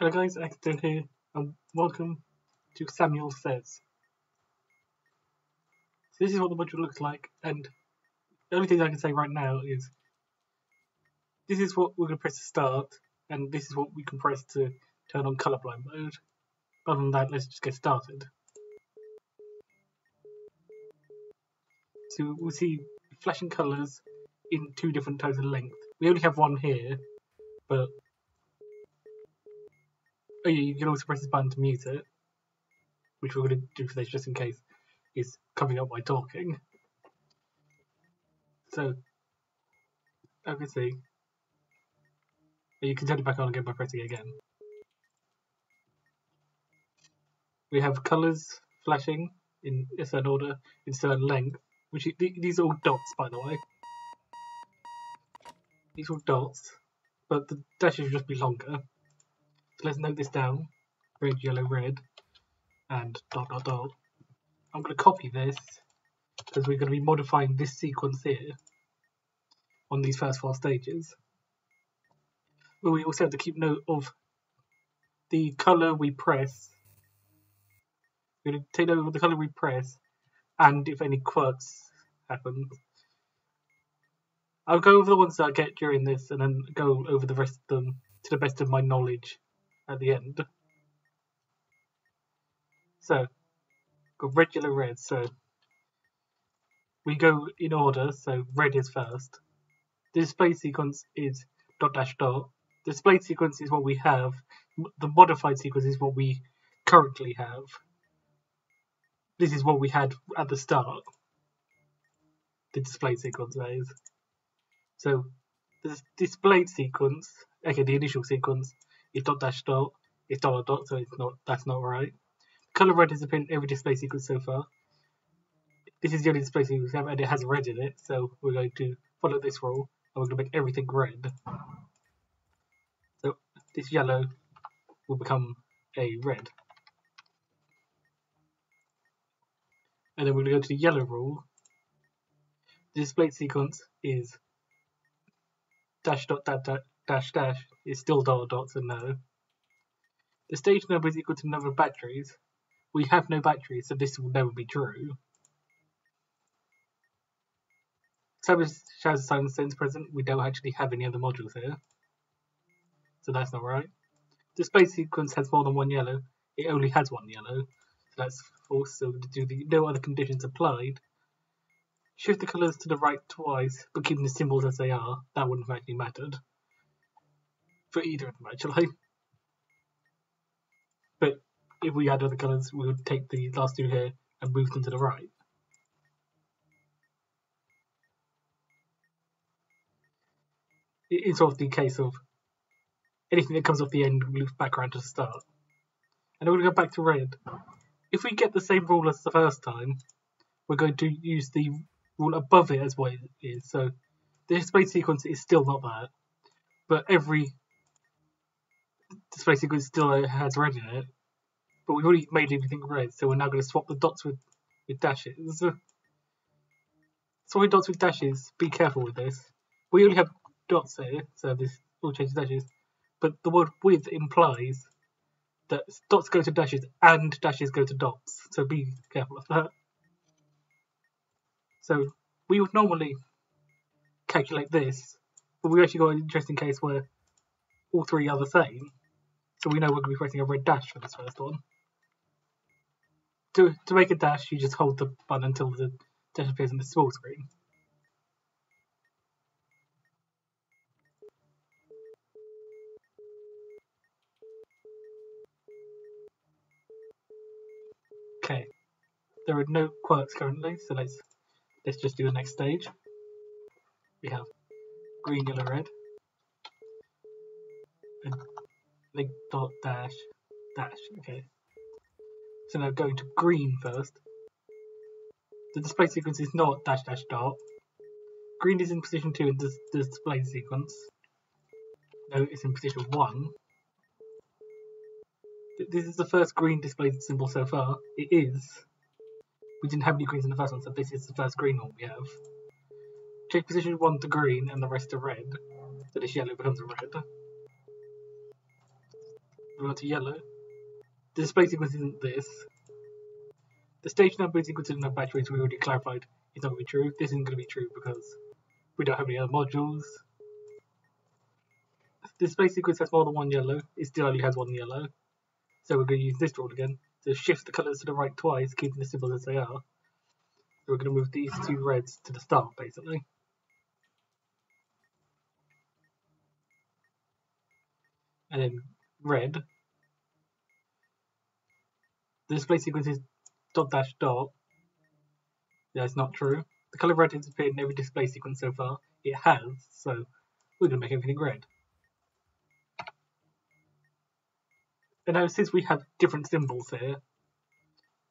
Hello guys, Axton here, and welcome to Samuel Says. So this is what the module looks like, and the only thing I can say right now is this is what we're going to press to start, and this is what we can press to turn on colorblind mode. Other than that, let's just get started. So we'll see flashing colours in two different types of length. We only have one here, but Oh yeah, you can also press this button to mute it, which we're going to do for this just in case it's coming up while talking. So, you can see, you can turn it back on again by pressing it again. We have colours flashing in a certain order, in certain length, which these are all dots by the way. These are all dots, but the dashes should just be longer. So let's note this down. Red, yellow, red, and dot, dot, dot. I'm going to copy this because we're going to be modifying this sequence here on these first four stages. But we also have to keep note of the colour we press. We're going to take note of the colour we press and if any quirks happen. I'll go over the ones that I get during this and then go over the rest of them to the best of my knowledge at the end. So, got regular red, so we go in order, so red is first. The display sequence is dot dash dot. The display sequence is what we have. The modified sequence is what we currently have. This is what we had at the start. The display sequence is. So, the displayed sequence, okay, the initial sequence, it's dot dash dot. It's dot dot, so it's not. That's not right. Color red has appeared in every display sequence so far. This is the only display sequence we have, and it has red in it. So we're going to follow this rule, and we're going to make everything red. So this yellow will become a red. And then we're going to go to the yellow rule. The display sequence is dash dot dot dash dash dash is still dot dot, so no. The stage number is equal to the number of batteries. We have no batteries, so this will never be true. So Shadow Silence Sense present, we don't actually have any other modules here. So that's not right. Space sequence has more than one yellow. It only has one yellow. So that's false, so do the no other conditions applied. Shift the colours to the right twice, but keeping the symbols as they are. That wouldn't have actually mattered for either of them actually. But if we had other colours, we would take the last two here and move them to the right. It's sort of the case of anything that comes off the end moves back around to the start. And we're going to go back to red. If we get the same rule as the first time, we're going to use the rule above it as what it is. So the display sequence is still not that, but every display sequence still has red in it, but we've already made everything red, so we're now going to swap the dots with, with dashes. Swapping dots with dashes, be careful with this. We only have dots here, so this will change dashes, but the word with implies that dots go to dashes and dashes go to dots, so be careful of that. So we would normally calculate this, but we actually got an interesting case where all three are the same. So we know we're going to be pressing a red dash for this first one. To, to make a dash, you just hold the button until the dash appears on the small screen. Okay, there are no quirks currently, so let's let's just do the next stage. We have green, yellow, red, and link dot dash dash. Okay. So now going to green first. The display sequence is not dash dash dot. Green is in position 2 in the, display sequence. No, it's in position 1. This is the first green display symbol so far. It is. We didn't have any greens in the first one, so this is the first green one we have. Change position 1 to green and the rest to red. So this yellow becomes red. On to yellow. The display sequence isn't this. The stage number is equal to the number of batteries we already clarified is not going to be true. This isn't going to be true because we don't have any other modules. The display sequence has more than one yellow. It still only has one yellow. So we're going to use this rule again to shift the colours to the right twice, keeping the symbols as they are. So we're going to move these two reds to the start, basically. And then red. The display sequence is dot dash dot. That's not true. The colour red has appeared in every display sequence so far. It has, so we're going to make everything red. And now since we have different symbols here,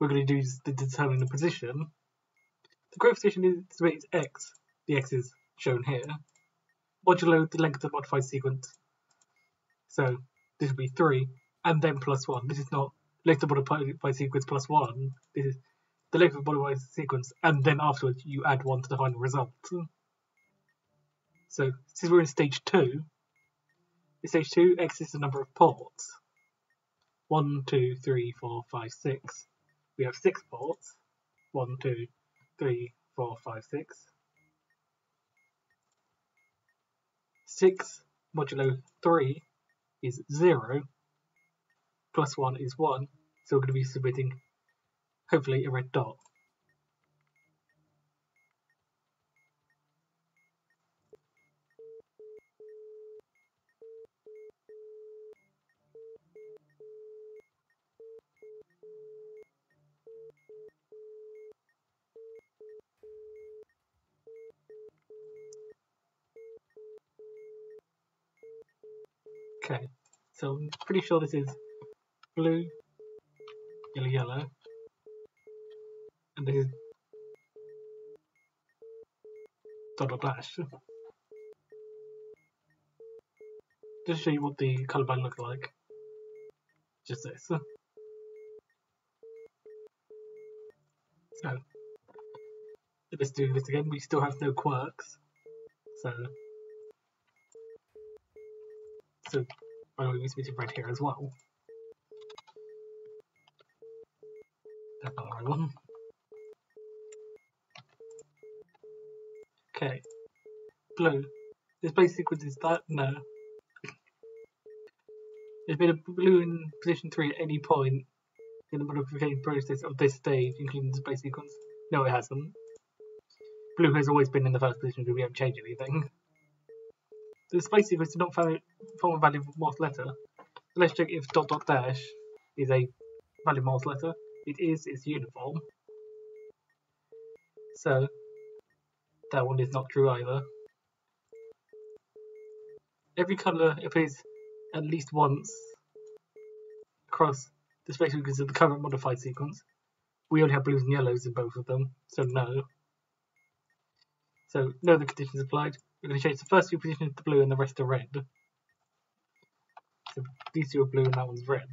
we're going to use the determine the position. The position is, is x. The x is shown here. Modulo the length of the modified sequence. So this will be 3, and then plus 1. This is not length of modified sequence plus 1. This is the length of the modified sequence, and then afterwards you add 1 to the final result. So since we're in stage 2, in stage 2, x is the number of ports. 1, 2, 3, 4, 5, 6. We have 6 ports. 1, 2, 3, 4, 5, 6. 6 modulo 3 is 0, plus 1 is 1, so we're going to be submitting, hopefully, a red dot. Okay, so I'm pretty sure this is blue, yellow, and this is dot dot dash. Just show you what the colourblind looks like. Just this. So, let's do this again. We still have no quirks, so so, by the way, we submitted red here as well. That's not the right Okay. Blue. This base sequence is that? No. There's been a blue in position 3 at any point in the modification process of this stage, including the space sequence. No, it hasn't. Blue has always been in the first position because we haven't changed anything. The space sequence did not form a valid Morse letter. Let's check if dot dot dash is a valid Morse letter. It is, it's uniform. So, that one is not true either. Every colour appears at least once across the spectrum because of the current modified sequence. We only have blues and yellows in both of them, so no. So, no other conditions applied. We're going to change the first two positions to blue and the rest to red. So these two are blue and that one's red.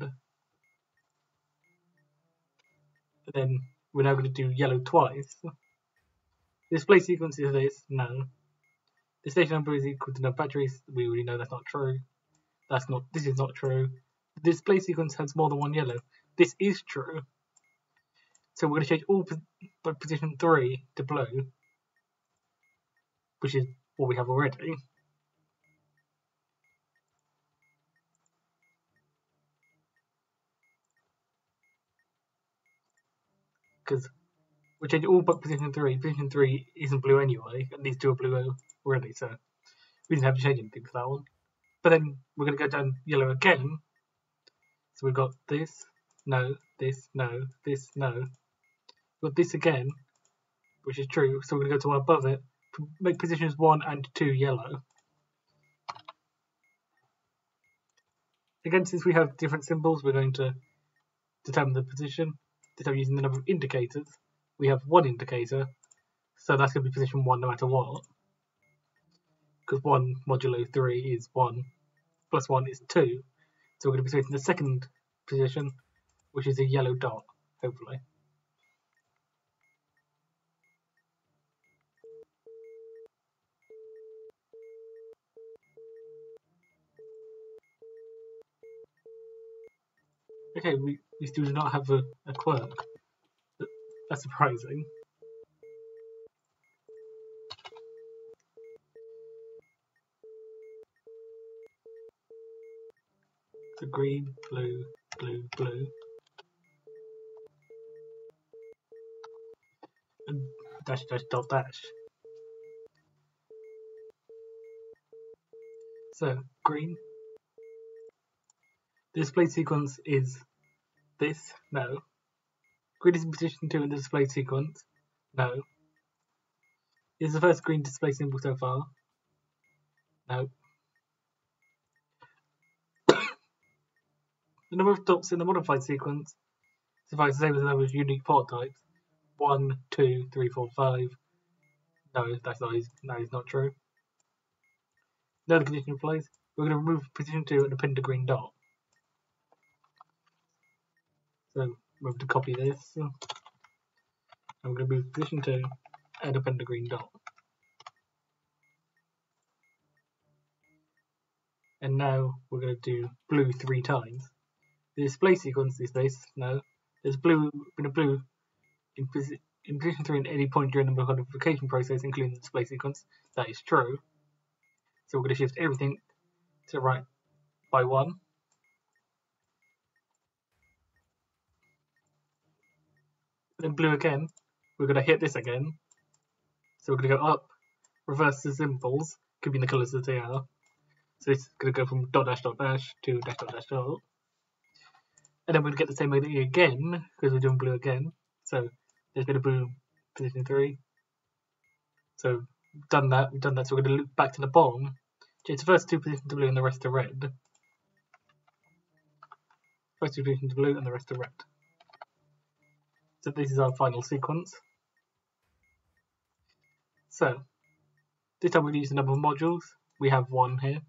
Then we're now going to do yellow twice. Display sequence is this, no. The station number is equal to no batteries, we already know that's not true. That's not, this is not true. The display sequence has more than one yellow. This is true. So we're going to change all position 3 to blue, which is what we have already. Because we change all but position 3. Position 3 isn't blue anyway, and these two are blue already, so we didn't have to change anything for that one. But then we're going to go down yellow again. So we've got this, no, this, no, this, no. We've got this again, which is true, so we're going to go to one above it, make positions 1 and 2 yellow. Again, since we have different symbols, we're going to determine the position, determine using the number of indicators. We have one indicator, so that's going to be position 1 no matter what. Because 1 modulo 3 is 1, plus 1 is 2. So we're going to be selecting the second position, which is a yellow dot, hopefully. Okay, we, we still do not have a, a quirk. That's surprising. The green, blue, blue, blue. And dash dash dot dash. So, green. Display sequence is this, no. Green is in position 2 in the display sequence, no. Is the first green display symbol so far? No. the number of dots in the modified sequence the same as the number of unique port types. 1, 2, 3, 4, 5. No, that's not, that is not true. Another condition applies. We're going to remove position 2 and append a green dot. So we're going to copy this. We're going to move position 2 and append a green dot. And now we're going to do blue three times. The display sequence is this. No. There's blue, been a blue in, posi in position 3 at any point during the modification process, including the display sequence. That is true. So we're going to shift everything to right by one. Then blue again, we're going to hit this again. So we're going to go up, reverse the symbols, could be in the colours that they are. So it's going to go from dot dash dot dash to dash dot dash dot. And then we're going to get the same idea again, because we're doing blue again. So there's been a blue position 3. So done that, we've done that, so we're going to loop back to the bottom it's the first two positions are blue and the rest are red. First two positions are blue and the rest are red. So this is our final sequence. So, this time we're going to use the number of modules. We have one here.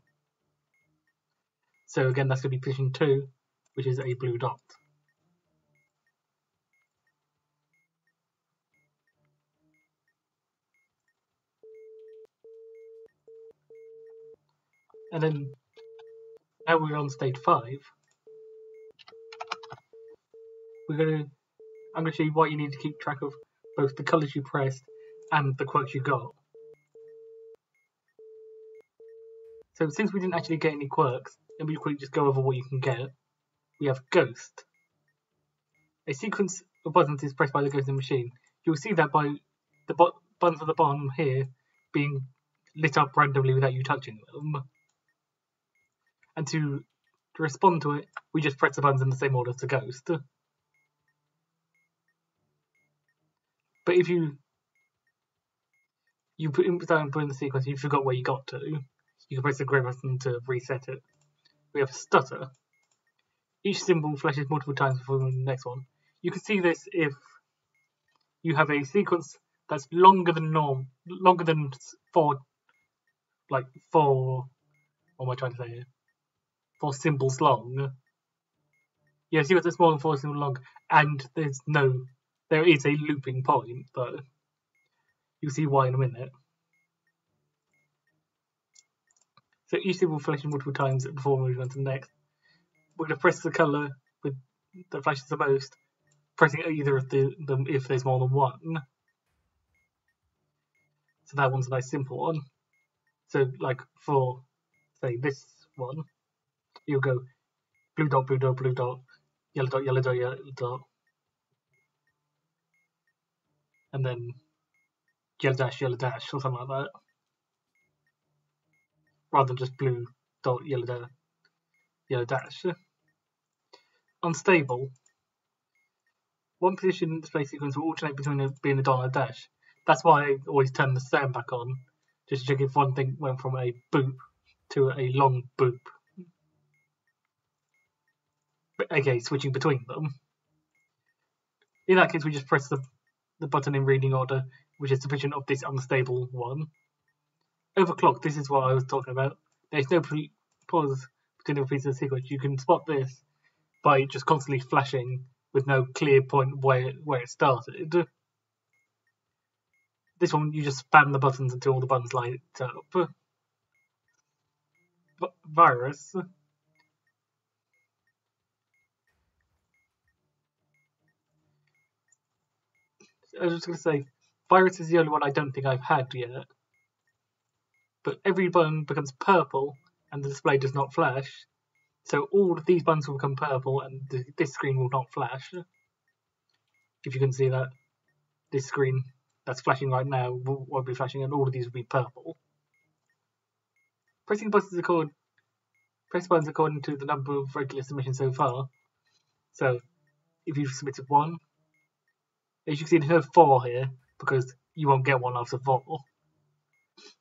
So again, that's going to be position 2, which is a blue dot. And then now we're on stage five. We're gonna I'm gonna show you what you need to keep track of both the colours you pressed and the quirks you got. So since we didn't actually get any quirks, let me quickly just go over what you can get, we have Ghost. A sequence of buttons is pressed by the Ghost in the machine. You'll see that by the buttons at the bottom here being lit up randomly without you touching them and to, to respond to it, we just press the buttons in the same order as the ghost. But if you you put in, put in the sequence, you forgot where you got to, you can press the grey button to reset it. We have a stutter. Each symbol flashes multiple times before the next one. You can see this if you have a sequence that's longer than norm, longer than four, like four. What am I trying to say here? four symbols long. Yeah, see what's more than four symbols long, and there's no, there is a looping point, but you'll see why in a minute. So each symbol flashing multiple times before moving on to the next. We're going to press the colour with that flashes the most, pressing either of the, them if there's more than one. So that one's a nice simple one. So like for say this one, you'll go blue dot, blue dot, blue dot, yellow dot, yellow dot, yellow dot, and then yellow dash, yellow dash, or something like that. Rather than just blue dot, yellow dot, yellow dash. Unstable. One position in the display sequence will alternate between a, being a dot and a dash. That's why I always turn the sound back on, just to check if one thing went from a boop to a long boop okay, switching between them. In that case, we just press the, the button in reading order, which is position of this unstable one. Overclock, this is what I was talking about. There's no pause between the pieces of sequence. You can spot this by just constantly flashing with no clear point where, where it started. This one, you just spam the buttons until all the buttons light up. virus. I was just going to say, virus is the only one I don't think I've had yet. But every button becomes purple and the display does not flash. So all of these buttons will become purple and th this screen will not flash. If you can see that, this screen that's flashing right now won't be flashing and all of these will be purple. Pressing buttons according, press buttons according to the number of regular submissions so far. So if you've submitted one, as you can see, there's four here because you won't get one after four.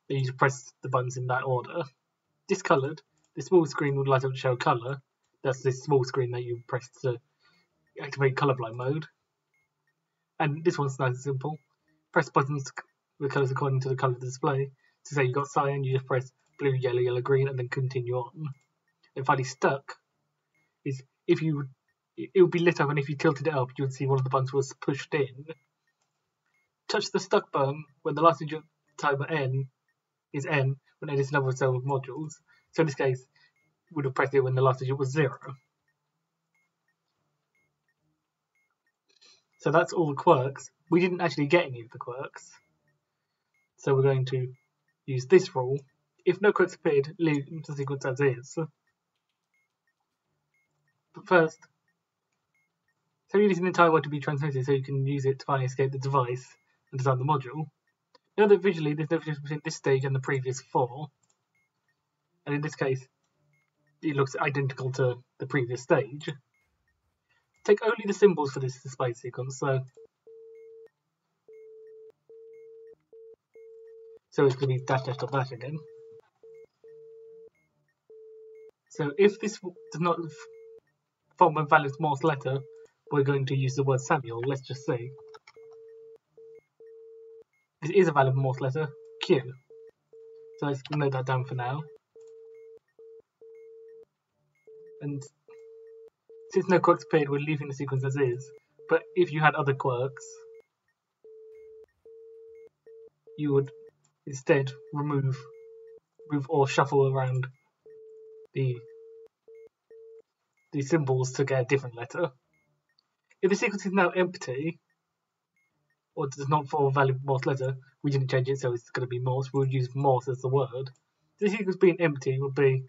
Then you just press the buttons in that order. Discoloured, the small screen would light up to show colour. That's this small screen that you press to activate colourblind mode. And this one's nice and simple. Press buttons with colours according to the colour the display. To say you got cyan, you just press blue, yellow, yellow, green, and then continue on. And finally, stuck is if you it would be lit up, and if you tilted it up, you would see one of the buttons was pushed in. Touch the stuck button when the last digit timer n is n when n is the number of solved modules. So in this case, would have pressed it when the last digit was zero. So that's all the quirks. We didn't actually get any of the quirks. So we're going to use this rule. If no quirks appeared, leave the sequence as is. But first, so you need an entire word to be transmitted so you can use it to finally escape the device and design the module. Note that visually there's no difference between this stage and the previous four. And in this case, it looks identical to the previous stage. Take only the symbols for this display sequence, so So it's going to be dash dash dot dash again. So if this does not form a valid Morse letter, we're going to use the word Samuel. Let's just say this is a valid Morse letter, Q. So let's note that down for now. And since no quirks appeared, we're leaving the sequence as is. But if you had other quirks, you would instead remove, move or shuffle around the the symbols to get a different letter. If the sequence is now empty, or does not follow a valid Morse letter, we didn't change it, so it's going to be Morse. We'll use Morse as the word. The sequence being empty would be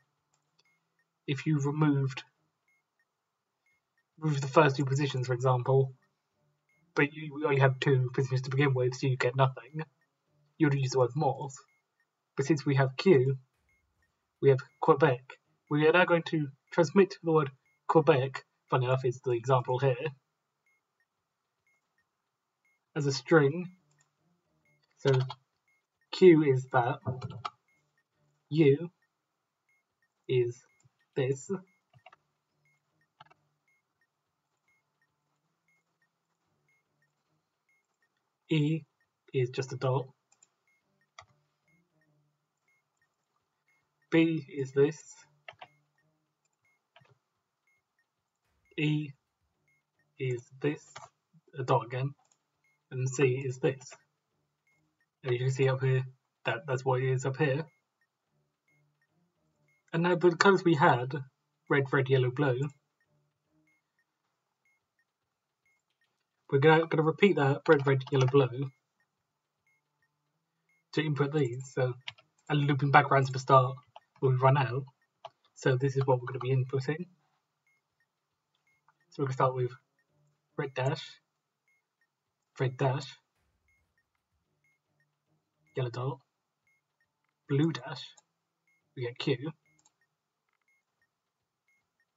if you removed remove the first two positions, for example, but you only have two positions to begin with, so you get nothing. You would use the word Morse. But since we have Q, we have Quebec. We are now going to transmit the word Quebec, funny enough is the example here, as a string. So Q is that, U is this, E is just a dot, B is this, E is this, a dot again, and C is this. And you can see up here that that's what it is up here. And now the colours we had, red, red, yellow, blue, we're going to repeat that red, red, yellow, blue to input these. So, and looping back around to the start will run out. So this is what we're going to be inputting. So going to start with red dash, red dash, yellow dot, blue dash, we get Q,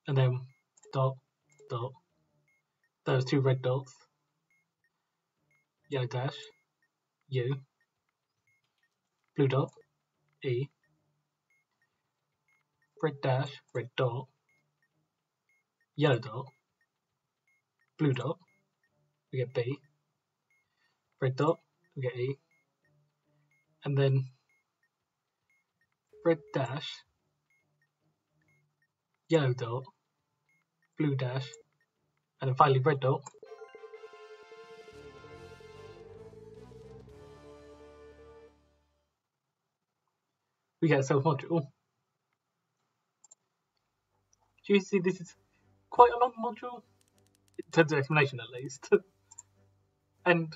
and then dot, dot, those two red dots, yellow dash, U, blue dot, E, red dash, red dot, yellow dot, blue dot, we get B, red dot, we get E, and then red dash, yellow dot, blue dash, and then finally red dot. We get a solved module. Do you see this is quite a long module? In terms of explanation at least. and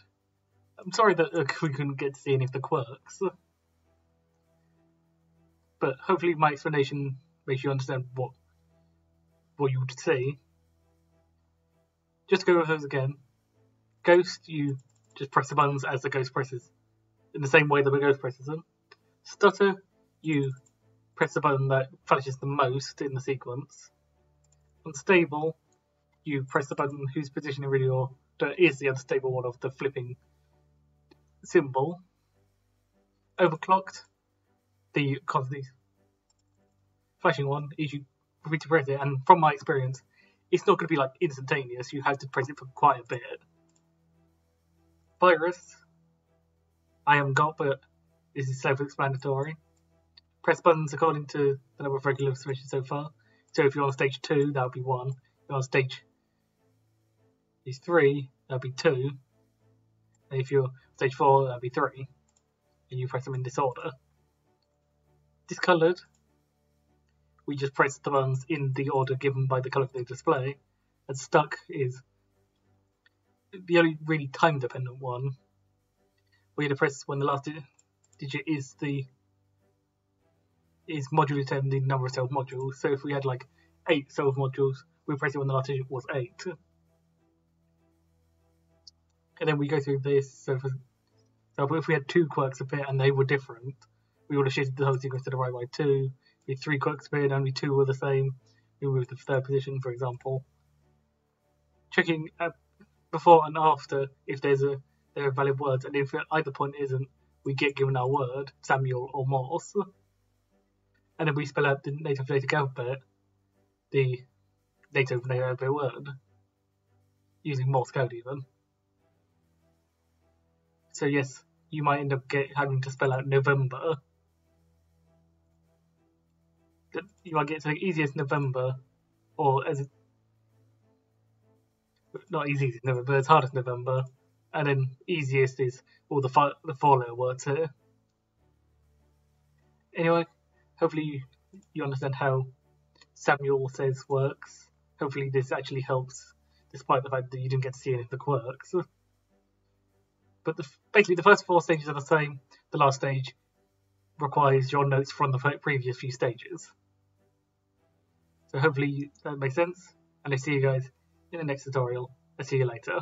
I'm sorry that uh, we couldn't get to see any of the quirks. But hopefully my explanation makes you understand what what you would see. Just go over those again. Ghost, you just press the buttons as the ghost presses, in the same way that the ghost presses them. Stutter, you press the button that flashes the most in the sequence. Unstable, you press the button whose position in really is the unstable one of the flipping symbol. Overclocked, the constantly flashing one is you repeat to press it, and from my experience, it's not going to be like instantaneous. You have to press it for quite a bit. Virus, I am got, but this is self-explanatory. Press buttons according to the number of regular submissions so far. So if you're on stage two, that would be one. If you're on stage is three, that'd be two. And if you're stage four, uh, that'd be three. And you press them in this order. Discolored, we just press the buttons in the order given by the colour of the display. And stuck is the only really time dependent one. We have to press when the last digit is the is modulated in the number of solved modules. So if we had like eight solved modules, we press it when the last digit was eight and then we go through this. So, for, so if we had two quirks appear and they were different, we would have shifted the whole sequence to the right by two. If three quirks appeared and only two were the same, we move the third position, for example. Checking uh, before and after if there's a there are valid words, and if either point isn't, we get given our word, Samuel or Morse. And then we spell out the NATO phonetic alphabet, the NATO phonetic alphabet word, using Morse code even. So yes, you might end up get, having to spell out November. You might get something easy as November, or as not easy as November, as hard as November, and then easiest is all the fi- the four letter words here. Anyway, hopefully you understand how Samuel says works. Hopefully this actually helps, despite the fact that you didn't get to see any of the quirks. But the, basically, the first four stages are the same. The last stage requires your notes from the previous few stages. So hopefully that makes sense. And I see you guys in the next tutorial. I'll see you later.